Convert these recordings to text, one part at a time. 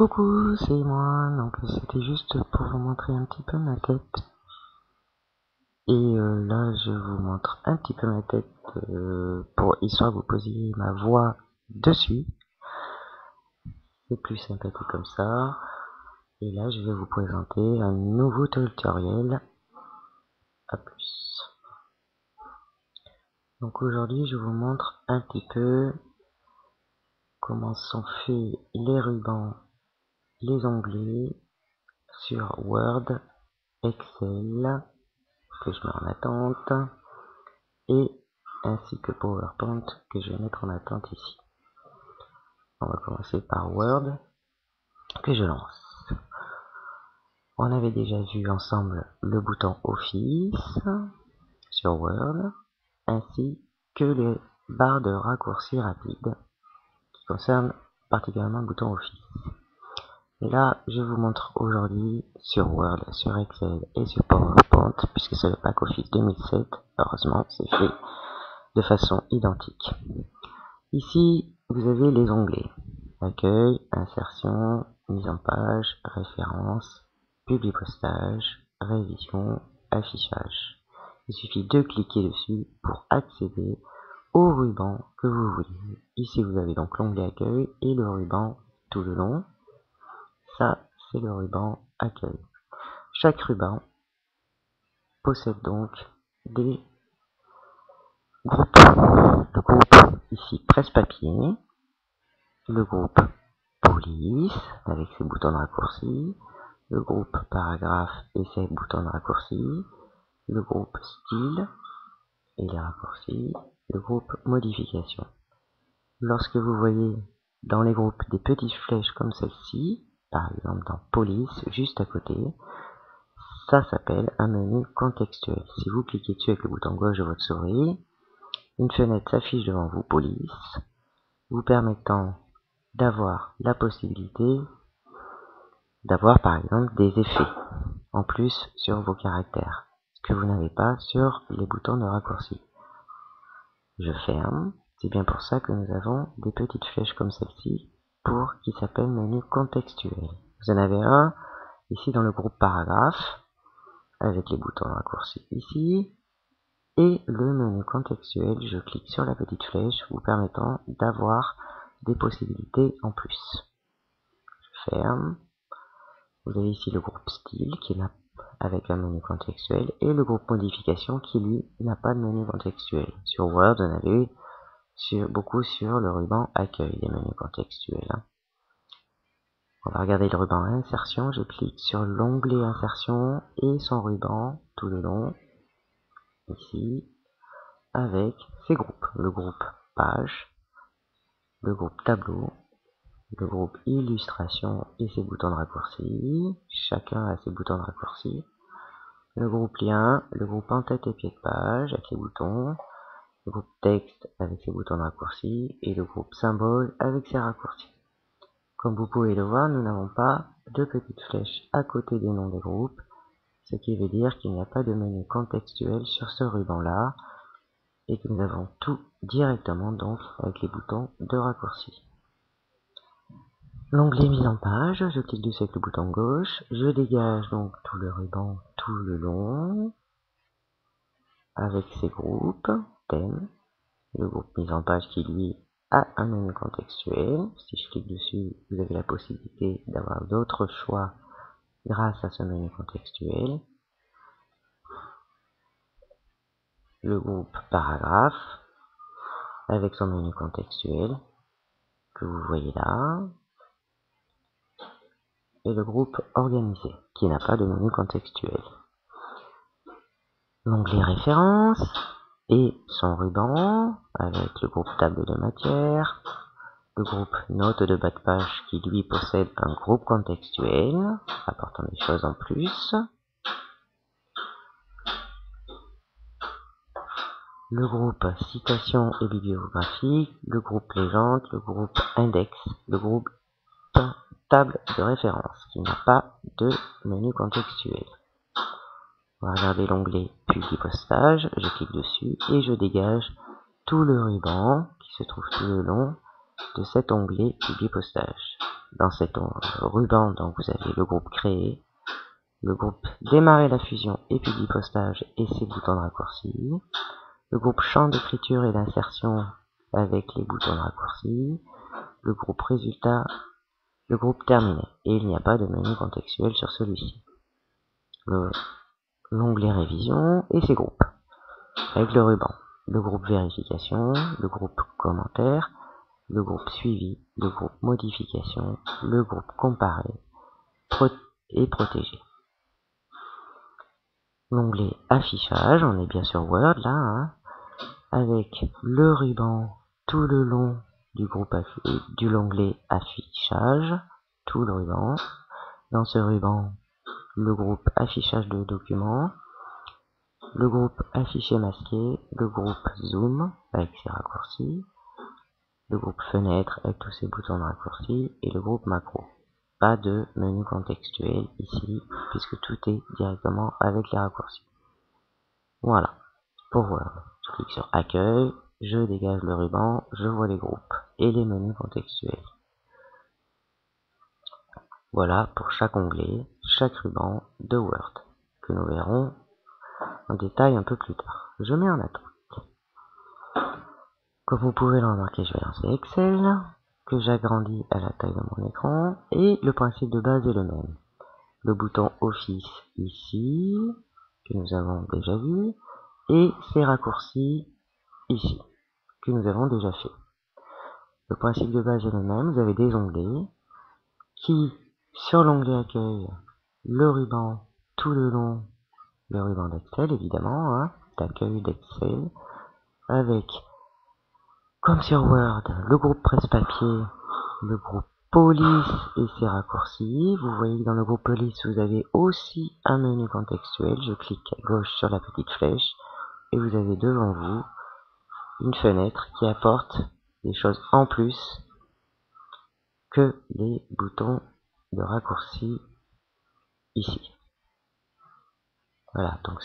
Coucou, c'est moi. Donc c'était juste pour vous montrer un petit peu ma tête. Et euh, là, je vous montre un petit peu ma tête euh, pour histoire que vous posiez ma voix dessus. C'est plus sympathique comme ça. Et là, je vais vous présenter un nouveau tutoriel. À plus. Donc aujourd'hui, je vous montre un petit peu comment sont faits les rubans les onglets sur Word, Excel, que je mets en attente, et ainsi que PowerPoint que je vais mettre en attente ici. On va commencer par Word, que je lance. On avait déjà vu ensemble le bouton Office sur Word, ainsi que les barres de raccourci rapide qui concernent particulièrement le bouton Office. Et là, je vous montre aujourd'hui sur Word, sur Excel et sur PowerPoint, puisque c'est le pack Office 2007. Heureusement, c'est fait de façon identique. Ici, vous avez les onglets. Accueil, insertion, mise en page, référence, publipostage, révision, affichage. Il suffit de cliquer dessus pour accéder au ruban que vous voulez. Ici, vous avez donc l'onglet accueil et le ruban tout le long c'est le ruban accueil. Chaque ruban possède donc des groupes. Le groupe ici presse-papier, le groupe police avec ses boutons de raccourci, le groupe paragraphe et ses boutons de raccourci, le groupe style et les raccourcis, le groupe modification. Lorsque vous voyez dans les groupes des petites flèches comme celle-ci, par exemple dans police, juste à côté, ça s'appelle un menu contextuel. Si vous cliquez dessus avec le bouton gauche de votre souris, une fenêtre s'affiche devant vous, police, vous permettant d'avoir la possibilité d'avoir par exemple des effets en plus sur vos caractères, ce que vous n'avez pas sur les boutons de raccourci. Je ferme, c'est bien pour ça que nous avons des petites flèches comme celle-ci pour qui s'appelle menu contextuel. Vous en avez un ici dans le groupe paragraphe avec les boutons raccourcis ici et le menu contextuel, je clique sur la petite flèche vous permettant d'avoir des possibilités en plus. Je ferme. Vous avez ici le groupe style qui est avec un menu contextuel et le groupe modification qui lui n'a pas de menu contextuel. Sur Word, en avez beaucoup sur le ruban accueil des menus contextuels. Hein. On va regarder le ruban insertion, je clique sur l'onglet insertion et son ruban tout le long, ici, avec ses groupes. Le groupe page, le groupe tableau, le groupe illustration et ses boutons de raccourci, chacun a ses boutons de raccourci, le groupe lien, le groupe en tête et pied de page avec les boutons, le groupe texte avec ses boutons de raccourci et le groupe symbole avec ses raccourcis. Comme vous pouvez le voir, nous n'avons pas de petites flèches à côté des noms des groupes, ce qui veut dire qu'il n'y a pas de menu contextuel sur ce ruban-là et que nous avons tout directement donc avec les boutons de raccourci. L'onglet mise en page, je clique dessus avec le bouton gauche, je dégage donc tout le ruban tout le long avec ses groupes le groupe mise en page qui lui a un menu contextuel. Si je clique dessus, vous avez la possibilité d'avoir d'autres choix grâce à ce menu contextuel. Le groupe paragraphe avec son menu contextuel que vous voyez là. Et le groupe organisé qui n'a pas de menu contextuel. L'onglet références et son ruban avec le groupe table de matière, le groupe notes de bas de page qui lui possède un groupe contextuel apportant des choses en plus, le groupe citation et bibliographie, le groupe légende, le groupe index, le groupe table de référence qui n'a pas de menu contextuel. On va regarder l'onglet Publipostage, je clique dessus et je dégage tout le ruban qui se trouve tout le long de cet onglet Publipostage. dans cet ruban, donc vous avez le groupe créé, le groupe démarrer la fusion et puis postage et ses boutons de raccourci, le groupe champ d'écriture et d'insertion avec les boutons de raccourci, le groupe résultat, le groupe terminé. Et il n'y a pas de menu contextuel sur celui-ci. L'onglet révision et ses groupes. Avec le ruban. Le groupe vérification, le groupe commentaire, le groupe suivi, le groupe modification, le groupe comparé et protégé. L'onglet affichage, on est bien sur Word là, hein, avec le ruban tout le long du groupe l'onglet affichage, tout le ruban. Dans ce ruban, le groupe affichage de documents, le groupe affiché masqué, le groupe zoom avec ses raccourcis, le groupe fenêtre avec tous ses boutons de raccourcis et le groupe macro. Pas de menu contextuel ici puisque tout est directement avec les raccourcis. Voilà, pour Word. Je clique sur accueil, je dégage le ruban, je vois les groupes et les menus contextuels. Voilà pour chaque onglet, chaque ruban de Word, que nous verrons en détail un peu plus tard. Je mets en attente. Comme vous pouvez le remarquer, je vais lancer Excel, que j'agrandis à la taille de mon écran, et le principe de base est le même. Le bouton Office ici, que nous avons déjà vu, et ces raccourcis ici que nous avons déjà fait. Le principe de base est le même, vous avez des onglets qui, sur l'onglet accueil, le ruban tout le long, le ruban d'Excel évidemment, hein, d'accueil d'Excel, avec, comme sur Word, le groupe presse-papier, le groupe police et ses raccourcis. Vous voyez que dans le groupe police, vous avez aussi un menu contextuel. Je clique à gauche sur la petite flèche et vous avez devant vous une fenêtre qui apporte des choses en plus que les boutons de raccourci ici. Voilà, donc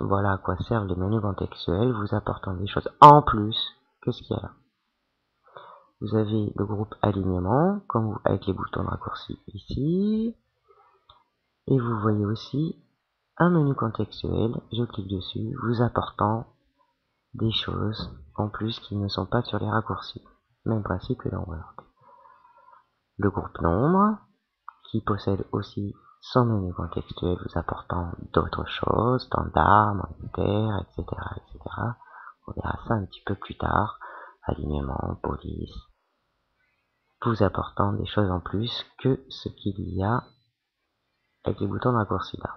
voilà à quoi servent les menus contextuels, vous apportant des choses en plus que ce qu'il y a là. Vous avez le groupe alignement, comme avec les boutons de raccourci ici. Et vous voyez aussi un menu contextuel, je clique dessus, vous apportant des choses en plus qui ne sont pas sur les raccourcis. Même principe que dans Word. Le groupe nombre, qui possède aussi son menu contextuel vous apportant d'autres choses, standard, monétaire, etc., etc. On verra ça un petit peu plus tard. Alignement, police. Vous apportant des choses en plus que ce qu'il y a avec les boutons de raccourci là.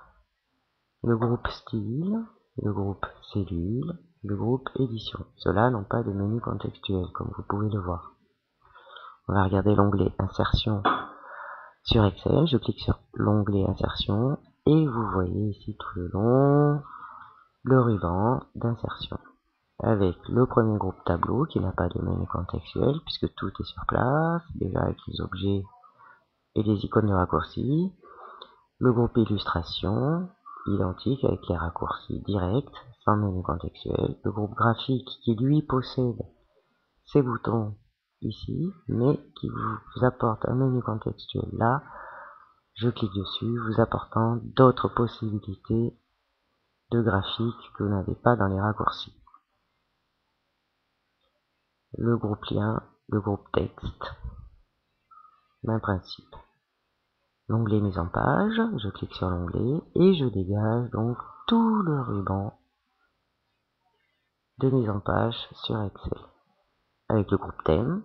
Le groupe style, le groupe cellule, le groupe édition. Ceux-là n'ont pas de menu contextuel, comme vous pouvez le voir. On va regarder l'onglet insertion sur Excel. Je clique sur l'onglet insertion et vous voyez ici tout le long le ruban d'insertion avec le premier groupe tableau qui n'a pas de menu contextuel puisque tout est sur place, déjà avec les objets et les icônes de raccourci. Le groupe illustration, identique avec les raccourcis directs, sans menu contextuel. Le groupe graphique qui lui possède ces boutons ici, mais qui vous apporte un menu contextuel là. Je clique dessus, vous apportant d'autres possibilités de graphique que vous n'avez pas dans les raccourcis. Le groupe lien, le groupe texte, même principe l'onglet mise en page, je clique sur l'onglet et je dégage donc tout le ruban de mise en page sur Excel. Avec le groupe thème,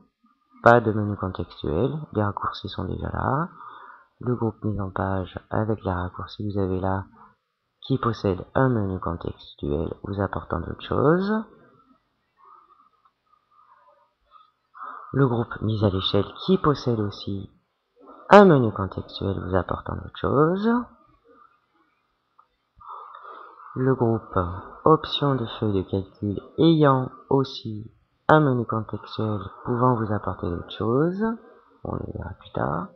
pas de menu contextuel, les raccourcis sont déjà là. Le groupe mise en page avec les raccourcis, vous avez là qui possède un menu contextuel vous apportant d'autres choses. Le groupe mise à l'échelle qui possède aussi un menu contextuel vous apportant autre chose, le groupe options de feuille de calcul ayant aussi un menu contextuel pouvant vous apporter d'autres choses, on le verra plus tard,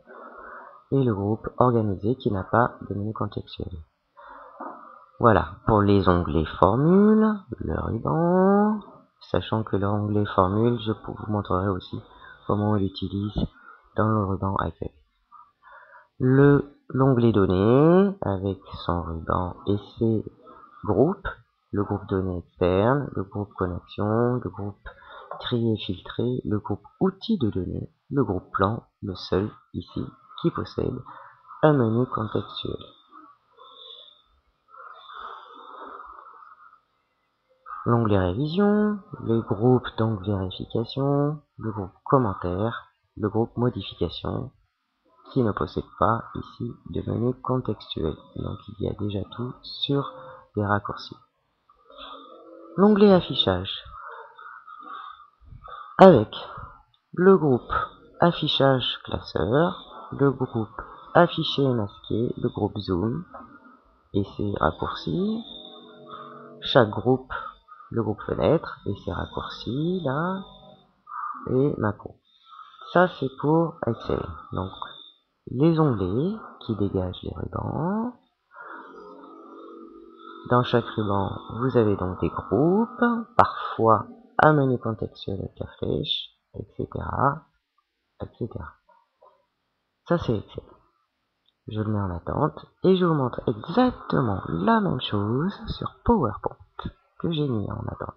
et le groupe organisé qui n'a pas de menu contextuel. Voilà, pour les onglets formule, le ruban, sachant que l'onglet formule, je vous montrerai aussi comment on l'utilise dans le ruban accueil. Le l'onglet données avec son ruban et ses groupes, le groupe données externe, le groupe connexion, le groupe trier filtrer, le groupe outils de données, le groupe plan, le seul ici qui possède un menu contextuel. L'onglet révision, le groupe donc vérification, le groupe commentaire, le groupe modification, qui ne possède pas ici de menu contextuel. Donc il y a déjà tout sur les raccourcis. L'onglet affichage avec le groupe affichage classeur, le groupe affiché masqué, le groupe zoom et ses raccourcis. Chaque groupe, le groupe fenêtre et ses raccourcis là et macro. Ça c'est pour Excel. Donc les onglets qui dégagent les rubans. Dans chaque ruban, vous avez donc des groupes, parfois un menu contextuel avec la flèche, etc. etc. Ça c'est Excel. Je le mets en attente et je vous montre exactement la même chose sur PowerPoint que j'ai mis en attente.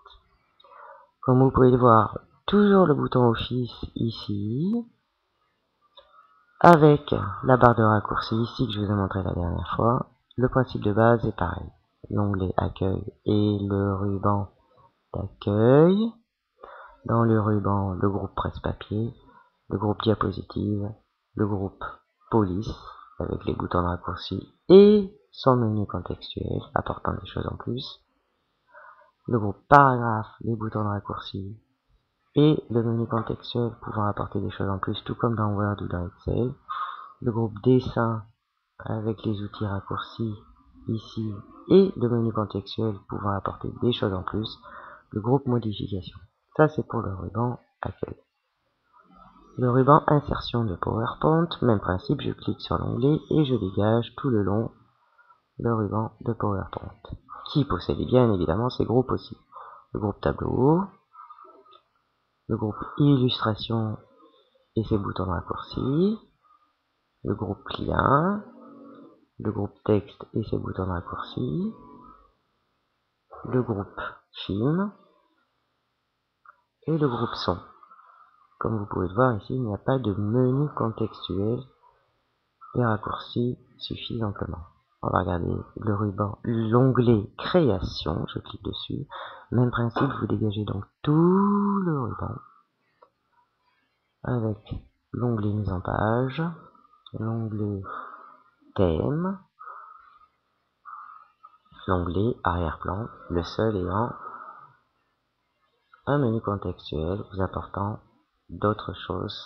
Comme vous pouvez le voir, toujours le bouton Office ici, avec la barre de raccourci ici que je vous ai montré la dernière fois. Le principe de base est pareil. L'onglet accueil et le ruban d'accueil. Dans le ruban, le groupe presse-papier, le groupe diapositive, le groupe police avec les boutons de raccourci et son menu contextuel apportant des choses en plus. Le groupe paragraphe, les boutons de raccourci et le menu contextuel pouvant apporter des choses en plus tout comme dans Word ou dans Excel. Le groupe dessin avec les outils raccourcis ici et le menu contextuel pouvant apporter des choses en plus. Le groupe modification. Ça, c'est pour le ruban accueil. Le ruban insertion de PowerPoint, même principe, je clique sur l'onglet et je dégage tout le long le ruban de PowerPoint, qui possède bien évidemment ces groupes aussi. Le groupe tableau, le groupe illustration et ses boutons de raccourci, le groupe client, le groupe texte et ses boutons de raccourci, le groupe film, et le groupe son. Comme vous pouvez le voir ici, il n'y a pas de menu contextuel. Les raccourcis suffisent amplement. On va regarder le ruban, l'onglet création, je clique dessus. Même principe, vous dégagez donc tout le ruban avec l'onglet mise en page, l'onglet thème, l'onglet arrière-plan, le seul ayant un menu contextuel vous apportant d'autres choses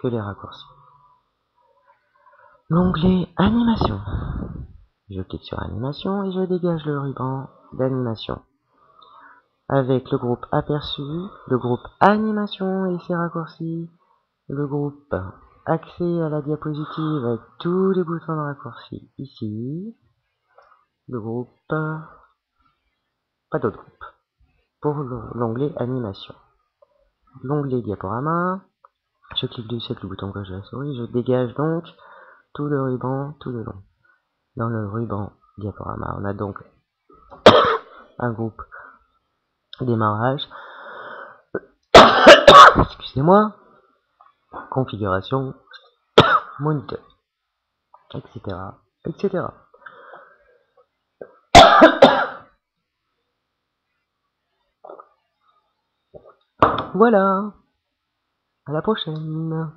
que les raccourcis. L'onglet animation. Je clique sur animation et je dégage le ruban d'animation. Avec le groupe aperçu, le groupe animation et ses raccourcis, le groupe accès à la diapositive avec tous les boutons de raccourcis ici, le groupe pas d'autre groupe pour l'onglet animation. L'onglet diaporama, je clique dessus avec le bouton gauche de la souris, je dégage donc tout le ruban tout le long. Dans le ruban diaporama, on a donc un groupe démarrage, excusez-moi, configuration, moniteur, etc., etc. Voilà. À la prochaine.